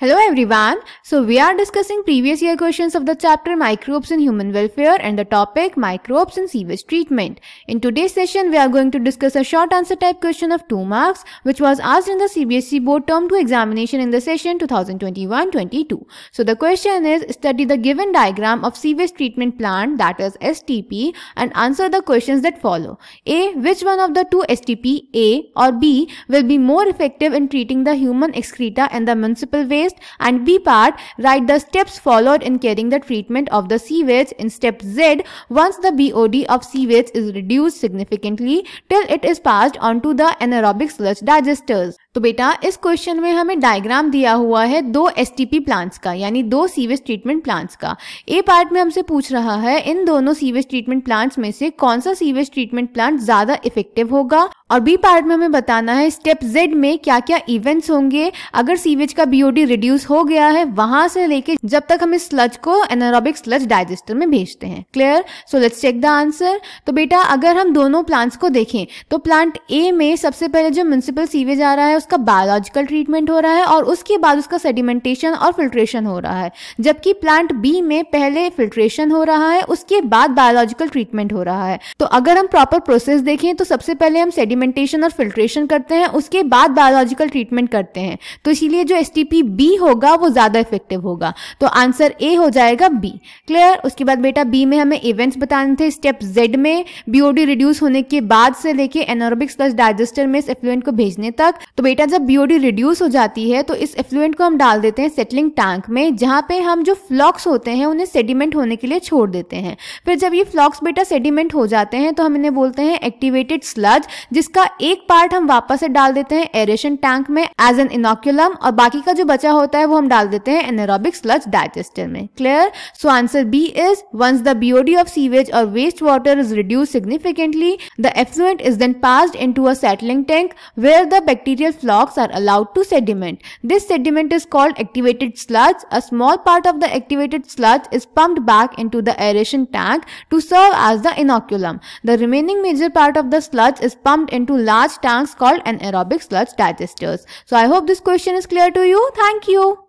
Hello everyone. So we are discussing previous year questions of the chapter microbes in human welfare and the topic microbes in sewage treatment. In today's session we are going to discuss a short answer type question of 2 marks which was asked in the CBSE board term 2 examination in the session 2021-22. So the question is study the given diagram of sewage treatment plant that is STP and answer the questions that follow. A. Which one of the two STP A or B will be more effective in treating the human excreta and the municipal waste and B part, write the steps followed in carrying the treatment of the sewage in step Z once the BOD of sewage is reduced significantly till it is passed on to the anaerobic sludge digesters. तो बेटा, इस question में हमें diagram दिया हुआ है दो S plants का, यानी दो सीवेज ट्रीटमेंट प्लांट्स का। ए पार्ट में हमसे पूछ रहा है, इन दोनों सीवेज ट्रीटमेंट प्लांट्स में से कौन सा सीवेज ट्रीटमेंट प्लांट ज़्यादा इफ़ेक्टिव होगा? और बी पार्ट में हमें बताना है स्टेप जेड में क्या क्या इवेंट्स होंगे? अगर सीवेज का बीओडी रिड्यूस हो गया है, वहाँ से लेके जब तक हम इस स्लज को एनारोबिक स्लज डाइजेस्टर में भेजते हैं। Clear so let's check the answer तो बेटा, अगर हम दोनों प्लांट्स को देखें तो प्लांट ए में सबसे पहले जो म्यूनसिपल सीवेज आ रहा है उसका बायोलॉजिकल ट्रीटमेंट हो रहा है और उसके बाद उसका सेडिमेंटेशन और फिल्ट्रेशन हो रहा है। जबकि प्लांट बी में पहले फिल्ट्रेशन हो रहा है, उसके बाद बायोलॉजिकल ट्रीटमेंट हो रहा है। तो अगर हम प्रॉपर प्रोसेस देखें तो सबसे पहले हम सेडिमेंटेशन और फिल्ट्रेशन करते हैं, उसके बाद बायोलॉजिकल ट्रीटमेंट करते हैं। तो इसीलिए जो एस बी होगा, वो ज़्यादा इफ़ेक्टिव होगा। तो आंसर ए हो जाएगा बी क्लियर उसके बाद बेटा बी में हमें इवेंट्स बताने थे। स्टेप जेड में बीओडी रिड्यूस होने के बाद से लेके एनोरोबिक्स प्लस डाइजेस्टर में इस को भेजने तक। तो बेटा जब बीओडी रिड्यूस हो जाती है तो इस एफ्लुएंट को हम डाल देते हैं सेटलिंग टैंक में, जहाँ पे हम जो फ्लॉक्स होते हैं, उन्हें सेडिमेंट होने के लिए छोड़ देते हैं। फिर जब ये फ्लॉक्स बेटा सेडिमेंट हो जाते हैं तो हम इन्हें बोलते हैं एक्टिवेटेड स्लज जिसका एक पार्ट हम वापस से डाल देते हैं एरेशन टैंक में एज एन इनोक्यूलम और बाकी का जो बचा होता है, वो हम डाल देते हैं एनोरोबिक स्लज डाइजेस्टर में। Clear so answer B is once the BOD of sewage और waste water is reduce significantly the effluent is then passed into a settling tank where the bacterial Flocks are allowed to sediment. This sediment is called activated sludge. A small part of the activated sludge is pumped back into the aeration tank to serve as the inoculum. The remaining major part of the sludge is pumped into large tanks called anaerobic sludge digesters. So I hope this question is clear to you. Thank you.